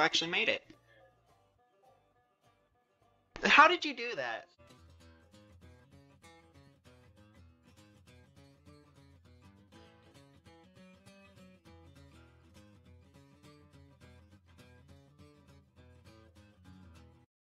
actually made it. How did you do that?